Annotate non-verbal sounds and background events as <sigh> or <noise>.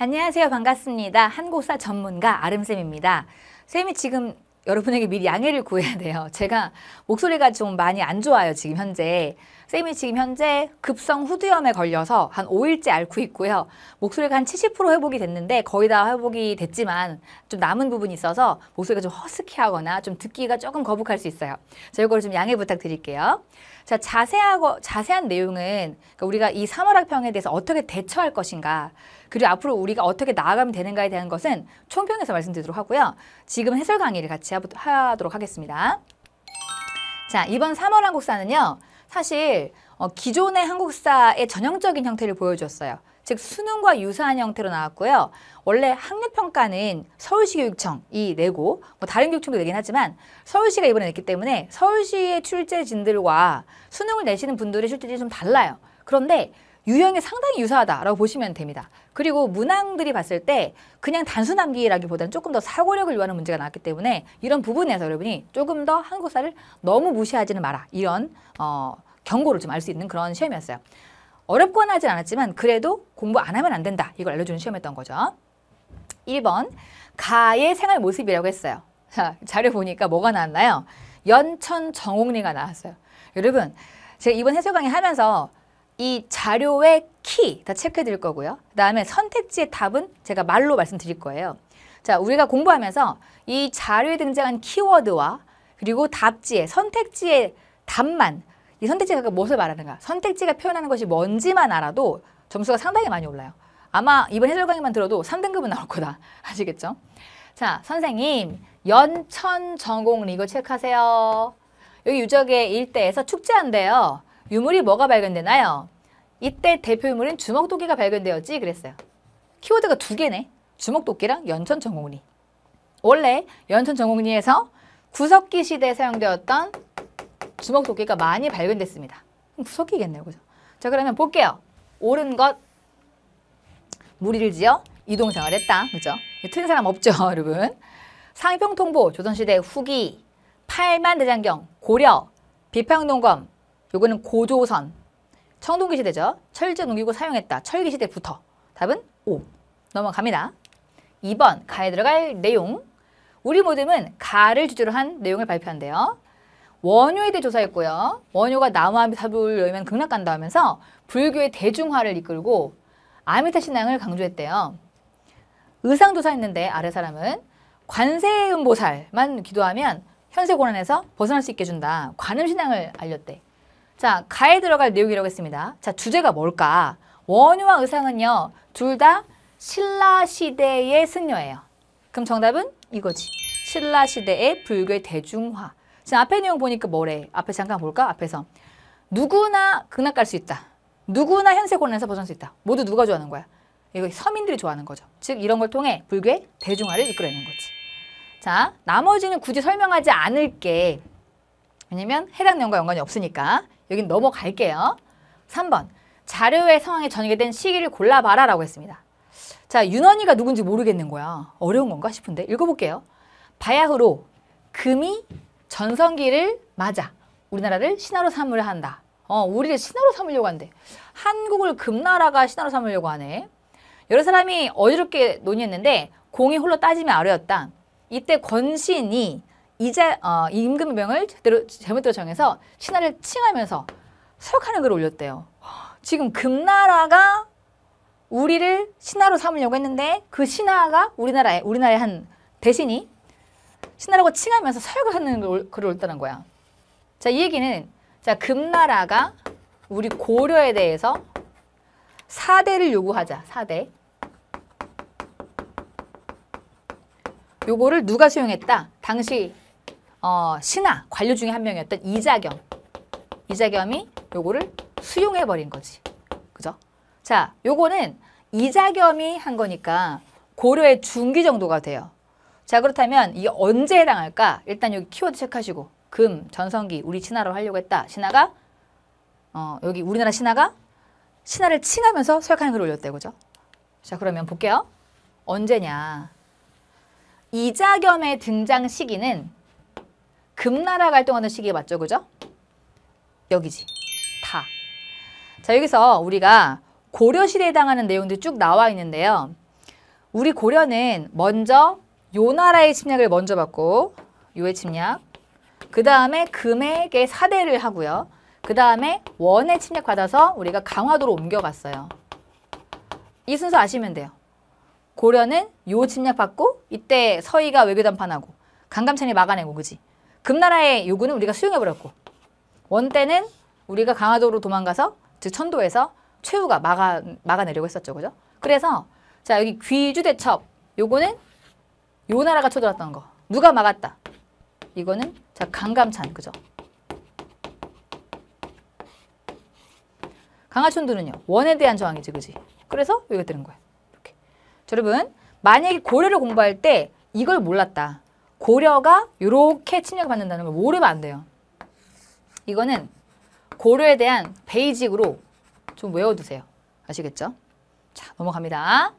안녕하세요. 반갑습니다. 한국사 전문가 아름쌤입니다. 쌤이 지금 여러분에게 미리 양해를 구해야 돼요. 제가 목소리가 좀 많이 안 좋아요, 지금 현재. 쌤이 지금 현재 급성 후두염에 걸려서 한 5일째 앓고 있고요. 목소리가 한 70% 회복이 됐는데 거의 다 회복이 됐지만 좀 남은 부분이 있어서 목소리가 좀 허스키하거나 좀 듣기가 조금 거북할 수 있어요. 자, 이걸 좀 양해 부탁드릴게요. 자, 자세하고, 자세한 내용은 그러니까 우리가 이 3월 학평에 대해서 어떻게 대처할 것인가 그리고 앞으로 우리가 어떻게 나아가면 되는가에 대한 것은 총평에서 말씀드리도록 하고요. 지금 해설 강의를 같이 하도록 하겠습니다. 자, 이번 3월 한국사는요. 사실 어, 기존의 한국사의 전형적인 형태를 보여주었어요. 즉 수능과 유사한 형태로 나왔고요. 원래 학력평가는 서울시 교육청이 내고 뭐 다른 교육청도 내긴 하지만 서울시가 이번에 냈기 때문에 서울시의 출제진들과 수능을 내시는 분들의 출제진이 좀 달라요. 그런데 유형이 상당히 유사하다라고 보시면 됩니다. 그리고 문항들이 봤을 때 그냥 단순 암기라기보다는 조금 더 사고력을 요하는 문제가 나왔기 때문에 이런 부분에서 여러분이 조금 더 한국사를 너무 무시하지는 마라. 이런 어, 경고를 좀 알 수 있는 그런 시험이었어요. 어렵거나 하진 않았지만 그래도 공부 안 하면 안 된다. 이걸 알려주는 시험이었던 거죠. 1번 가의 생활 모습이라고 했어요. 자, 자료 보니까 뭐가 나왔나요? 연천 정옥리가 나왔어요. 여러분 제가 이번 해설 강의 하면서 이 자료의 키 다 체크해 드릴 거고요. 그 다음에 선택지의 답은 제가 말로 말씀드릴 거예요. 자, 우리가 공부하면서 이 자료에 등장한 키워드와 그리고 답지의 선택지의 답만 이 선택지가 무엇을 말하는가 선택지가 표현하는 것이 뭔지만 알아도 점수가 상당히 많이 올라요. 아마 이번 해설 강의만 들어도 3등급은 나올 거다. <laughs> 아시겠죠? 자, 선생님 연천 전공 이거 체크하세요. 여기 유적의 일대에서 축제한대요. 유물이 뭐가 발견되나요? 이때 대표 유물인 주먹도끼가 발견되었지 그랬어요. 키워드가 두 개네. 주먹도끼랑 연천전공리. 원래 연천전공리에서 구석기 시대에 사용되었던 주먹도끼가 많이 발견됐습니다. 구석기겠네요. 그죠? 자 그러면 볼게요. 옳은 것 무리를 지어 이동생활 했다. 그죠? 틀린 사람 없죠 <laughs> 여러분. 상평통보 조선시대 후기 8만 대장경 고려 비평동검 요거는 고조선. 청동기 시대죠. 철제 농기구 사용했다. 철기 시대부터. 답은 5. 넘어갑니다. 2번 가에 들어갈 내용. 우리 모듬은 가를 주제로 한 내용을 발표한대요. 원효에 대해 조사했고요. 원효가 나무 아미 사부를 열면 극락간다 하면서 불교의 대중화를 이끌고 아미타 신앙을 강조했대요. 의상 조사했는데 아래 사람은 관세음보살만 기도하면 현세 고난에서 벗어날 수 있게 준다. 관음신앙을 알렸대. 자, 가에 들어갈 내용이라고 했습니다. 자, 주제가 뭘까? 원효와 의상은요. 둘 다 신라 시대의 승려예요. 그럼 정답은 이거지. 신라 시대의 불교의 대중화. 지금 앞에 내용 보니까 뭐래? 앞에 잠깐 볼까? 앞에서. 누구나 극락 갈 수 있다. 누구나 현세 고난에서 벗어날 수 있다. 모두 누가 좋아하는 거야? 이거 서민들이 좋아하는 거죠. 즉 이런 걸 통해 불교의 대중화를 이끌어내는 거지. 자, 나머지는 굳이 설명하지 않을게. 왜냐면 해당 내용과 연관이 없으니까. 여긴 넘어갈게요. 3번 자료의 상황에 전개된 시기를 골라봐라 라고 했습니다. 자 윤원이가 누군지 모르겠는 거야. 어려운 건가 싶은데 읽어볼게요. 바야흐로 금이 전성기를 맞아 우리나라를 신화로 삼으려 한다. 어, 우리를 신화로 삼으려고 한대. 한국을 금나라가 신화로 삼으려고 하네. 여러 사람이 어지럽게 논의했는데 공이 홀로 따지면 아래였다. 이때 권신이 이제 어, 임금명을 제대로 제멋대로 정해서 신하를 칭하면서 서역하는 글을 올렸대요. 지금 금나라가 우리를 신하로 삼으려고 했는데 그 신하가 우리나라에 우리나라의 한 대신이 신하라고 칭하면서 서역을 하는 글을 올렸다는 거야. 자, 이 얘기는 자, 금나라가 우리 고려에 대해서 사대를 요구하자. 사대. 요거를 누가 수용했다? 당시 어, 신하 관료 중에 한 명이었던 이자겸. 이자겸이 요거를 수용해 버린 거지. 그죠? 자, 요거는 이자겸이 한 거니까 고려의 중기 정도가 돼요. 자, 그렇다면 이게 언제 해당할까? 일단 여기 키워드 체크하시고 금, 전성기, 우리 신하로 하려고 했다. 신하가 어, 여기 우리나라 신하가 신하를 칭하면서 서약하는 글을 올렸대. 그죠? 자, 그러면 볼게요. 언제냐? 이자겸의 등장 시기는 금나라 갈동하는 시기에 맞죠? 그죠? 여기지. 다. 자, 여기서 우리가 고려시대에 해당하는 내용들이 쭉 나와 있는데요. 우리 고려는 먼저 요 나라의 침략을 먼저 받고 요의 침략. 그 다음에 금액의 사대를 하고요. 그 다음에 원의 침략 받아서 우리가 강화도로 옮겨갔어요. 이 순서 아시면 돼요. 고려는 요 침략 받고 이때 서희가 외교단판하고 강감찬이 막아내고 그지. 금나라의 요구는 우리가 수용해버렸고 원 때는 우리가 강화도로 도망가서 즉 천도에서 최후가 막아 막아내려고 했었죠, 그죠? 그래서 자 여기 귀주대첩 요거는 요 나라가 쳐들었던 거 누가 막았다? 이거는 자 강감찬 그죠? 강하촌도는요 원에 대한 저항이지, 그지? 그래서 여기가 되는 거야. 이렇게. 자, 여러분 만약에 고려를 공부할 때 이걸 몰랐다. 고려가 이렇게 침략을 받는다는 걸 모르면 안 돼요. 이거는 고려에 대한 베이직으로 좀 외워두세요. 아시겠죠? 자, 넘어갑니다.